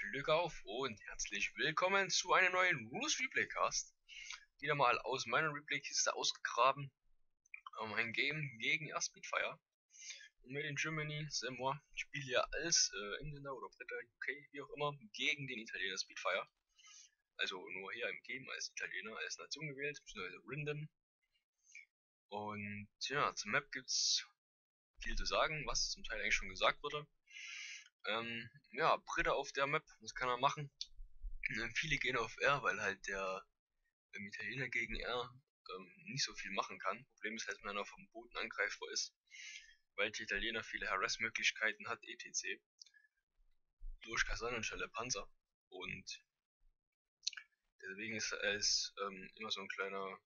Glück auf und herzlich willkommen zu einem neuen Rules Replay Cast. Wieder mal aus meiner Replay-Kiste ausgegraben. Um, ein Game gegen ja, Speedfire. Und Made in Germany, c'est. Ich spiele ja als äh, Engländer oder Britter, UK, wie auch immer, gegen den Italiener Speedfire. Also nur hier im Game als Italiener, als Nation gewählt, beziehungsweise Random. Und ja, zur Map gibt's viel zu sagen, was zum Teil eigentlich schon gesagt wurde. Ähm, ja, Britta auf der Map, was kann er machen? Ähm, viele gehen auf R, weil halt der ähm, Italiener gegen R ähm, nicht so viel machen kann. Problem ist halt, wenn er vom Boden angreifbar ist, weil der Italiener viele Harass-Möglichkeiten hat, etc. Durch Kasernenstelle Panzer. Und deswegen ist er ist, ähm, immer so ein kleiner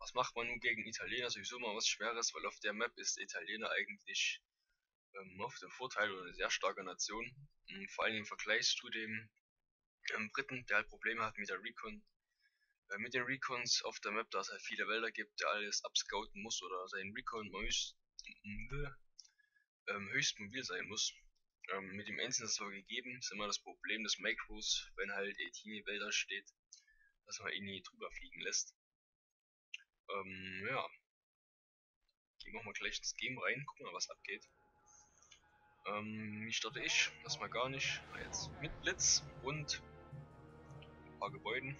was macht man nun gegen Italiener? Sowieso mal was Schweres, weil auf der Map ist Italiener eigentlich ähm, auf dem Vorteil oder eine sehr starke Nation. Und vor allem im Vergleich zu dem ähm, Briten, der halt Probleme hat mit der Recon. Äh, mit den Recons auf der Map, da es halt viele Wälder gibt, der alles abscouten muss oder sein Recon höchst, ähm, höchst mobil sein muss. Ähm, mit dem Einzelnen ist zwar gegeben, ist immer das Problem des Macros, wenn halt Etini Wälder steht, dass man ihn nie drüber fliegen lässt. Ähm, ja. Gehen wir mal gleich ins Game rein, gucken mal was abgeht. Ähm, wie starte ich? Erstmal gar nicht. Jetzt mit Blitz und ein paar Gebäuden.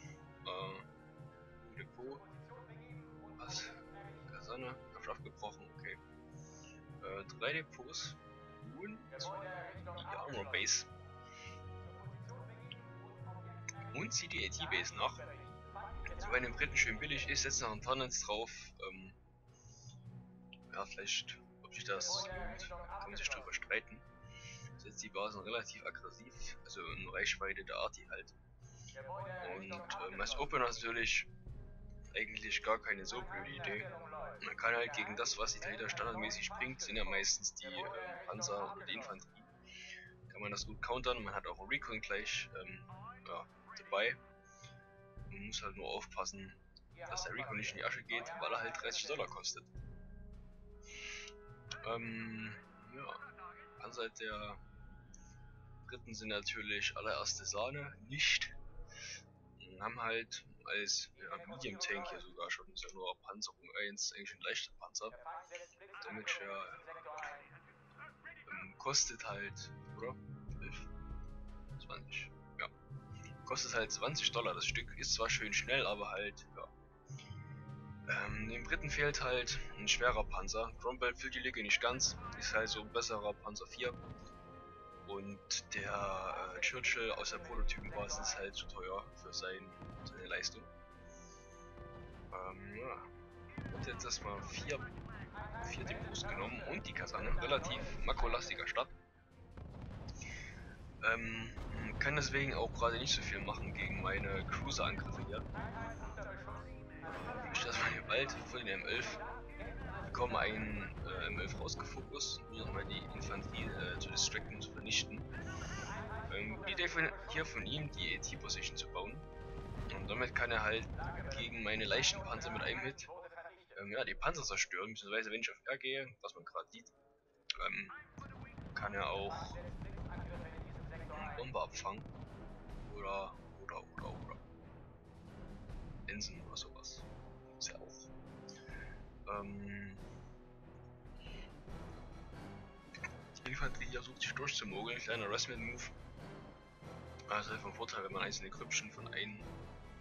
Äh, Depot. Was? Kaserne. Hab abgebrochen, okay. Äh, drei Depots. Und die Armor Base. Und zieht die AT Base nach. So wenn dem Briten schön billig ist, setzt noch ein Tonnens drauf. Ähm, ja, vielleicht ob sich das lohnt, kann man sich drüber streiten. Setzt die Basen relativ aggressiv, also in Reichweite der Arti halt. Und ähm, als Opener natürlich eigentlich gar keine so blöde Idee. Man kann halt gegen das, was Italiener standardmäßig bringt, sind ja meistens die ähm, Panzer oder die Infanterie. Kann man das gut countern, man hat auch Recon gleich ähm, ja, dabei. Man muss halt nur aufpassen, dass der Recon nicht in die Asche geht, weil er halt 30 Dollar kostet. Ähm, ja, Panzer der Briten sind natürlich allererste Sahne, nicht. Und haben halt als ja, Medium Tank hier sogar schon, ist ja nur Panzerung 1, eigentlich ein leichter Panzer. Damage ja ähm, kostet halt, oder? 11? 20, ja. Kostet halt 20 Dollar das Stück, ist zwar schön schnell, aber halt, ja, ähm, dem Briten fehlt halt ein schwerer Panzer. Cromwell füllt die Lücke nicht ganz, ist halt so ein besserer Panzer 4. Und der äh, Churchill aus der Prototypenbasis ist halt zu teuer für sein, seine Leistung. Ähm, ja. Und jetzt erstmal vier, vier Depots genommen und die Kaserne. Relativ makrolastiger Stadt. Ähm, kann deswegen auch gerade nicht so viel machen gegen meine Cruiser-Angriffe hier ich das mal hier Wald von den M11 bekommen einen äh, M11 rausgefokust, um nochmal die Infanterie äh, zu distracten und zu vernichten. Ähm, die Idee von, hier von ihm, die AT-Position zu bauen. Und damit kann er halt gegen meine leichten Panzer mit einem Hit ähm, ja, die Panzer zerstören, beziehungsweise wenn ich auf R gehe, was man gerade sieht, ähm, kann er auch eine Bombe abfangen. Oder, oder, oder, oder. Inseln oder sowas. Gibt's ja auch. Ähm, Infanterie hier versucht sich durchzumogeln, kleiner Resman-Move. Also von Vorteil, wenn man einzelne Grüppchen von einem,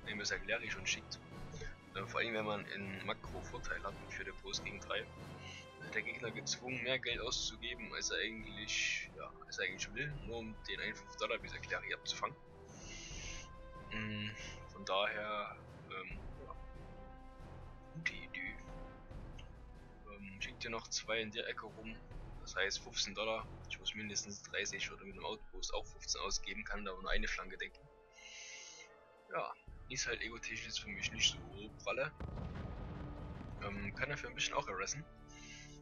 einem Sagliari schon schickt. Äh, vor allem, wenn man in Makro Vorteil hat für den Post gegen 3. Der Gegner gezwungen, mehr Geld auszugeben, als er eigentlich, ja, als er eigentlich will, nur um den 1 5 Dollar bis Sagliari abzufangen. Mm, von daher Schickt ihr noch zwei in der Ecke rum. Das heißt 15 Dollar. Ich muss mindestens 30 oder mit einem Outpost auch 15 ausgeben, kann da nur eine Flanke decken. Ja, ist halt egotechnisch für mich nicht so pralle. Ähm, kann dafür ein bisschen auch harassen.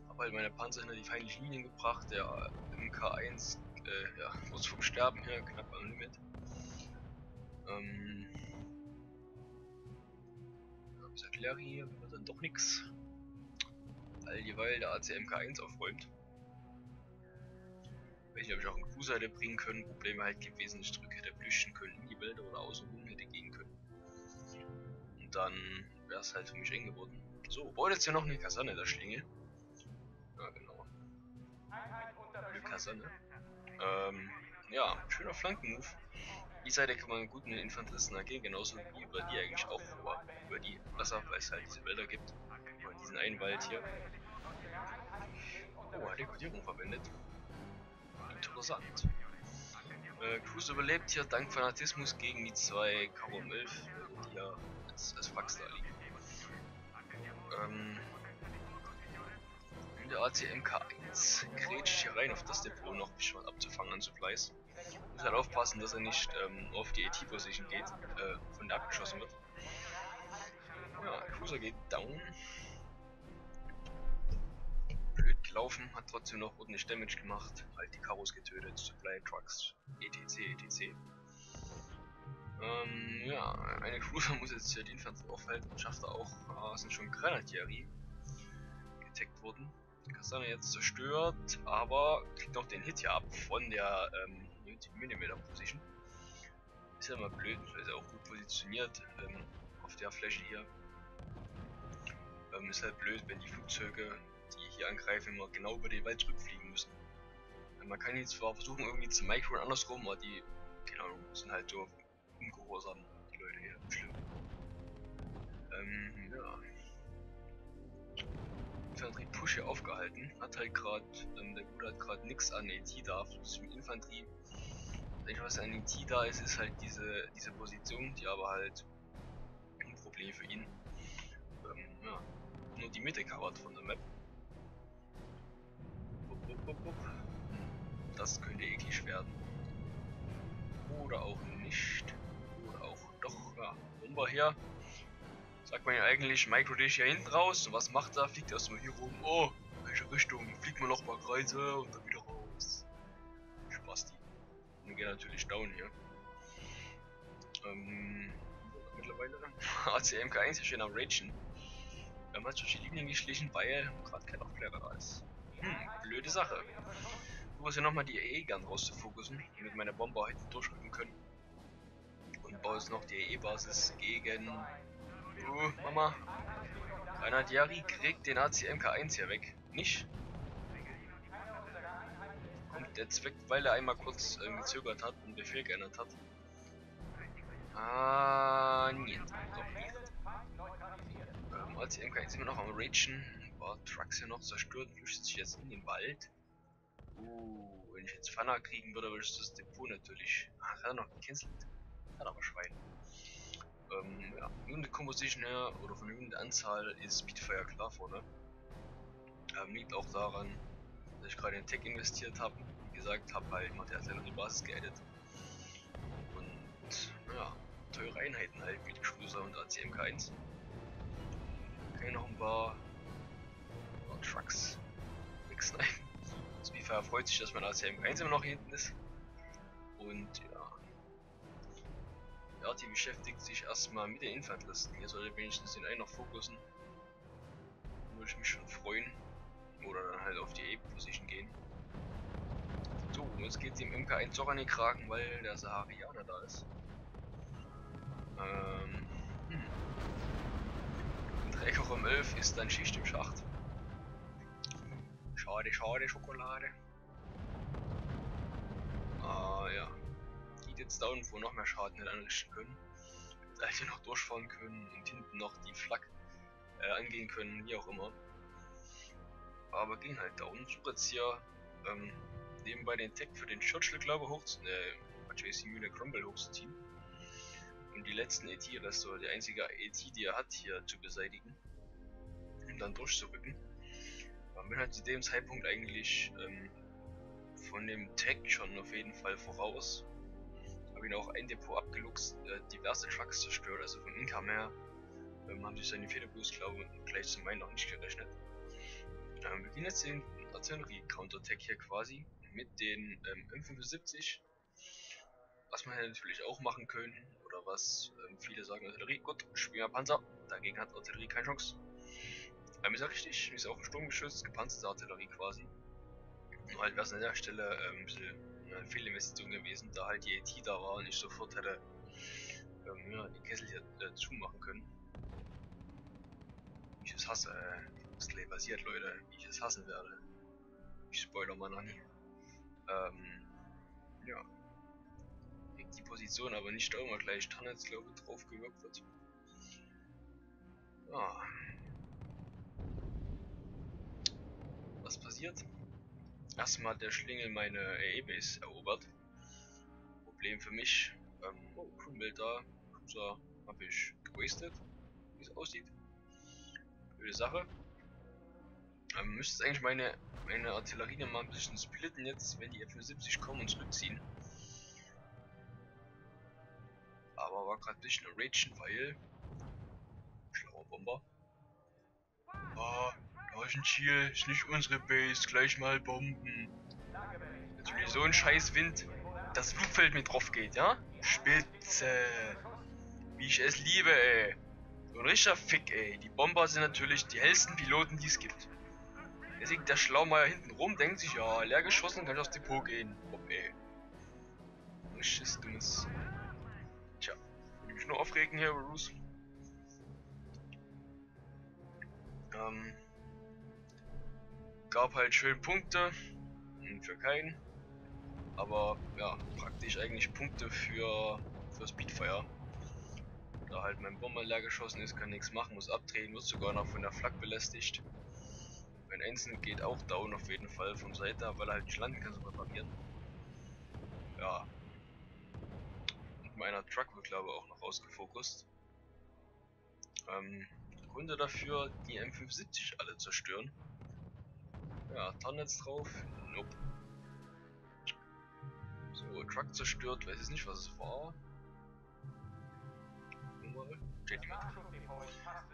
Hab halt meine Panzer hinter die feindlichen Linien gebracht. Der MK1 äh, ja, kurz vom Sterben her, knapp am Limit. Ähm, Artillerie wird dann doch nichts. All dieweil der ACMK1 aufräumt. Ob ich auch einen Cruiser hätte bringen können. Probleme halt gewesen, ich drücke hätte flüchten können in die Wälder oder außenrum hätte gehen können. Und dann wäre es halt für mich eng geworden. So, wollte jetzt hier noch eine Kaserne der Schlinge. Ja, genau. Eine Kaserne. Ähm, ja, schöner Flankenmove. Die Seite kann man gut mit den Infanteristen ergehen, genauso wie über die eigentlich auch, über die besser, weil es halt diese Wälder gibt. Über diesen einen Wald hier. Oh, die Kodierung verwendet. Interessant. Äh, Cruz überlebt hier dank Fanatismus gegen die zwei Karo 11, die ja als, als Fax da liegen. Ähm, der ACMK 1 grätscht hier rein auf das Depot noch bis schon abzufangen an Supplies. Muss halt aufpassen, dass er nicht ähm, auf die AT-Position geht, äh, von der abgeschossen wird. Ja, Cruiser geht down. Blöd gelaufen, hat trotzdem noch ordentlich Damage gemacht, halt die Karos getötet, Supply Trucks, etc, etc. Ähm, ja, eine Cruiser muss jetzt hier die Infanterie aufhalten, schafft er auch, ah, sind schon Granatieri getaggt worden. Kasane jetzt zerstört, aber kriegt noch den Hit hier ab von der ähm, 90mm Position. Ist ja immer blöd, ist ja auch gut positioniert ähm, auf der Fläche hier. Ähm, ist halt blöd, wenn die Flugzeuge, hier angreifen, immer genau über den Wald zurückfliegen müssen. Man kann jetzt zwar versuchen irgendwie zu micro andersrum, aber die, keine Ahnung, sind halt so ungehorsam, die Leute hier, schlimm. Ähm, ja. Infanterie Push hier aufgehalten, hat halt gerade, ähm, der Gute hat gerade nichts an AT da, Infanterie ich was an den T da ist, ist halt diese, diese Position, die aber halt ein Problem für ihn. Ähm, ja, nur die Mitte covert von der Map. Das könnte eklig werden. Oder auch nicht. Oder auch doch, ja. Bomber her. Sagt man ja eigentlich, Micro Dish hier hinten raus. Und was macht er? Fliegt erstmal hier rum. Oh, welche Richtung? Fliegt man noch mal Kreise und dann wieder raus. Spaß die und gehen natürlich down hier. Ähm, mittlerweile ACMK 1 ist schön am Ragen. Wir haben halt durch die Linien geschlichen, weil gerade kein Aufklärer da ist. Hm, blöde Sache. Ich muss ja nochmal die AE gern rauszufokussen, damit meine Bomber heute durchrücken können. Und baue jetzt noch die AE-Basis gegen. Uh, Mama. Reinhard Jari kriegt den ACMK 1 hier weg. Nicht? der Zweck, weil er einmal kurz äh, gezögert hat und Befehl geändert hat. Ah, nee, doch nicht. Ähm, als MK jetzt immer noch am Ragen, Trucks ja noch zerstört, flüchtet sich jetzt in den Wald. Uh, wenn ich jetzt Fanna kriegen würde, würde ich das Depot natürlich. Ach, hat er noch gecancelt. Hat aber Schwein. Ähm, ja, Unit Composition her oder von Unit Anzahl ist Speedfire klar vorne. Ähm, liegt auch daran, dass ich gerade in Tech investiert habe gesagt habe, halt, hat ja noch die Basis geedit. Und ja, teure Einheiten halt, wie die Cruiser und ACMK 1. Okay, noch ein paar Trucks mixen ein. Speedfire freut sich, dass mein ACMK 1 immer noch hinten ist. Und ja. Die beschäftigt sich erstmal mit den Infantlisten. Hier sollte wenigstens den einen noch fokussen. Würde ich mich schon freuen. Oder dann halt auf die A-Position gehen. So, jetzt geht dem MK1 doch an den Kragen, weil der Saharianer da ist. Ähm, hm. Träger um 11 ist dann Schicht im Schacht. Schade, schade, Schokolade. Ah ja. Geht jetzt down, wo noch mehr Schaden hätte anrichten können. Da hätte noch durchfahren können und hinten noch die Flak äh, angehen können, wie auch immer. Aber ging halt down. Suche jetzt hier ähm, nebenbei den Tag für den Churchill, glaube ich, hoch, äh, JC Müller Crumble hochzuziehen. Um die letzten AT-Reste, die einzige AT, die er hat, hier zu beseitigen. Und dann durchzurücken. Man bin halt zu dem Zeitpunkt eigentlich ähm, von dem Tag schon auf jeden Fall voraus. Habe ihn auch ein Depot abgeluchst, äh, diverse Trucks zerstört, also von Income her ähm, haben sich seine Federboost, glaube ich, gleich zu meinen noch nicht gerechnet. Ähm, wir gehen jetzt den Artillerie-Counter-Tag hier quasi mit den ähm, M75. Was man natürlich auch machen können, oder was ähm, viele sagen, Artillerie, gut, Schwinger Panzer, dagegen hat Artillerie keine Chance. Ähm, ist ja richtig, ist auch ein sturmgeschützt, gepanzerte Artillerie quasi. Nur halt wäre es an der Stelle ähm, ein bisschen eine Fehlinvestition gewesen, da halt die AT da war und ich sofort hätte ähm, ja, die Kessel hier äh, zumachen können. Ich es hasse, äh, was gleich passiert, Leute, wie ich es hassen werde. Ich spoiler mal noch nie. Ähm, ja. Die Position aber nicht immer gleich Tarnets, glaube ich, drauf gewirkt wird. Ja. Was passiert? Erstmal hat der Schlingel meine AE-Base erobert. Problem für mich. Ähm, oh, Crewbild da. Cruiser habe ich gewastet, wie es aussieht. Blöde Sache. Ähm, müsste eigentlich meine, meine Artillerie mal ein bisschen splitten jetzt, wenn die F-75 kommen und zurückziehen. Aber war gerade ein bisschen ragen, weil... Schlauer Bomber. Ah, Ziel, ist nicht unsere Base, gleich mal bomben. Natürlich so ein scheiß Wind, das Flugfeld mit drauf geht, ja? Spitze. Wie ich es liebe, ey. So ein richtiger Fick, ey. Die Bomber sind natürlich die hellsten Piloten, die es gibt. Deswegen der Schlaumeier hinten rum denkt sich, ja, leer geschossen, kann ich aufs Depot gehen. Bob, ey. Richtiges dummes. Tja, will mich nur aufregen hier, Bruce. Ähm, gab halt schön Punkte. Für keinen. Aber ja, praktisch eigentlich Punkte für, für Speedfire. Da halt mein Bomber leer geschossen ist, kann nichts machen, muss abdrehen, wird sogar noch von der Flak belästigt. Mein Einzelne geht auch down auf jeden Fall vom Seite, weil er halt nicht landen kann, so reparieren. Ja. Und meiner Truck wird glaube ich auch noch ausgefokust. Ähm, Gründe dafür, die M570 alle zerstören. Ja, Tonnets drauf. Nope. So, Truck zerstört, weiß ich nicht, was es war. Mal.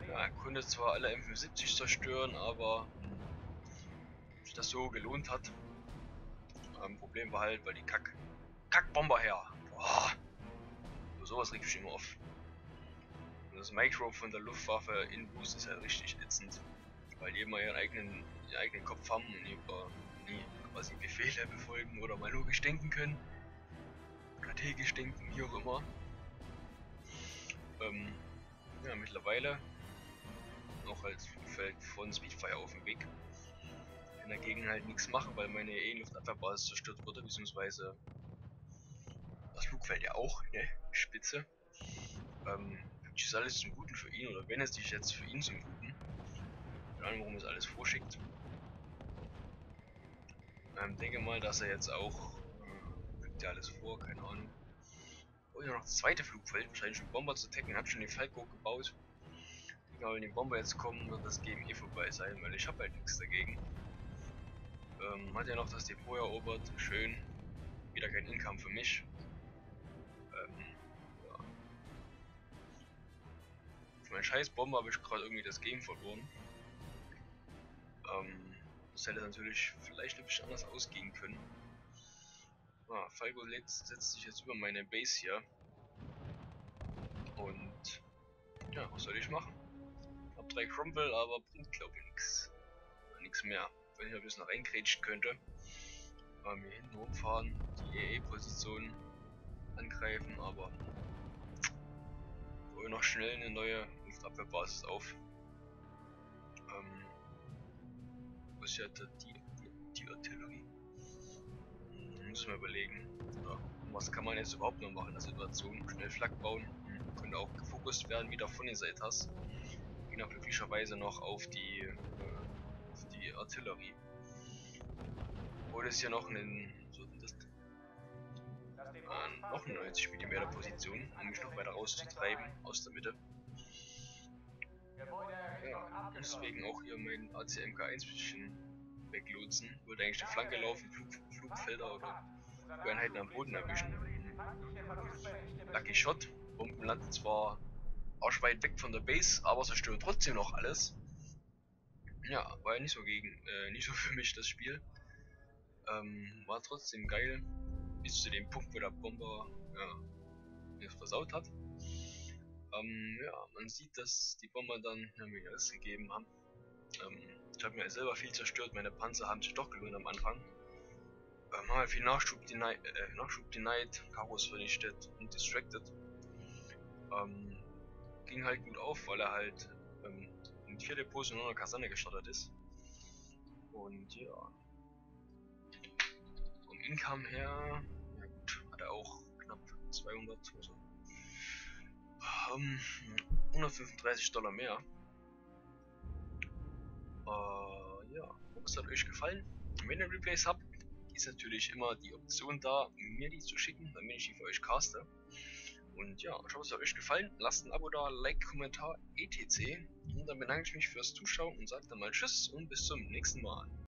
Ja, konnte zwar alle M75 zerstören, aber sich das so gelohnt hat. Ähm, Problem war halt, weil die Kack Kackbomber her. Boah. So sowas regt mich immer auf. Und das Micro von der Luftwaffe in Boost ist halt richtig ätzend. Weil die immer ihren eigenen, ihren eigenen Kopf haben und über nie quasi Befehle befolgen oder mal logisch denken können. Strategisch denken, wie auch immer. Ähm, ja, mittlerweile noch als Flugfeld von Speedfire auf dem Weg. Kann dagegen halt nichts machen, weil meine E-Luftabwehrbasis zerstört wurde, beziehungsweise das Flugfeld ja auch, ne? Spitze. Ähm, ist alles zum Guten für ihn, oder wenn es sich jetzt für ihn zum Guten. Warum es alles vorschickt. Ähm, denke mal, dass er jetzt auch. Äh, kriegt ja alles vor, keine Ahnung. Oh, ja, noch das zweite Flugfeld, wahrscheinlich schon Bomber zu tacken, hat schon den Falco gebaut. Egal, wenn die Bomber jetzt kommen, wird das Game eh vorbei sein, weil ich habe halt nichts dagegen. Ähm, hat ja noch das Depot erobert, schön. Wieder kein Income für mich. Ähm, ja. Für meinen scheiß Bomber habe ich gerade irgendwie das Game verloren. Ähm, das hätte natürlich vielleicht ein bisschen anders ausgehen können. Ah, Falco setzt sich jetzt über meine Base hier. Und ja, was soll ich machen? Hab drei Crumble, aber bringt glaube ich nichts. Nichts mehr. Wenn ich ein bisschen reingrätschen könnte. Ähm, hier hinten rumfahren, die EE-Position angreifen, aber baue noch schnell eine neue Luftabwehrbasis auf. Ähm, ist ja die, die, die Artillerie? muss man überlegen. Ja, was kann man jetzt überhaupt noch machen in der Situation? Schnell Flak bauen, hm. könnte auch gefokust werden wieder von den Seitas. Ging auch glücklicherweise noch auf die, äh, auf die Artillerie. Obwohl es ja noch einen, so das, äh, noch eine 90 mm Position, um mich noch weiter rauszutreiben aus der Mitte. Ja, deswegen auch hier mein ACMK 1 bisschen weglotsen. Wollte eigentlich die Flanke laufen, Flug, Flugfelder oder Einheiten am Boden erwischen. Lucky Shot. Bomben landen zwar arschweit weg von der Base, aber zerstört trotzdem noch alles. Ja, war ja nicht so gegen, äh, nicht so für mich das Spiel. Ähm, war trotzdem geil. Bis zu dem Punkt, wo der Bomber ja, mir versaut hat. Ähm, ja, man sieht, dass die Bomber dann mir alles gegeben haben. Ähm, ich habe mir selber viel zerstört, meine Panzer haben sich doch gelohnt am Anfang. Ähm, haben viel Nachschub denied, äh, Nachschub denied, Karos vernichtet und distracted. Ähm, ging halt gut auf, weil er halt ähm, in die vierte Position nur eine Kaserne gestartet ist. Und ja. Vom Income her, ja gut, hat er auch knapp 200, also ähm, 135 Dollar mehr. Äh, ja, es hat euch gefallen. Wenn ihr Replays habt, ist natürlich immer die Option da, mir die zu schicken, damit ich die für euch caste. Und ja, ich hoffe es hat euch gefallen. Lasst ein Abo da, Like, Kommentar, etc. Und dann bedanke ich mich fürs Zuschauen und sage dann mal Tschüss und bis zum nächsten Mal.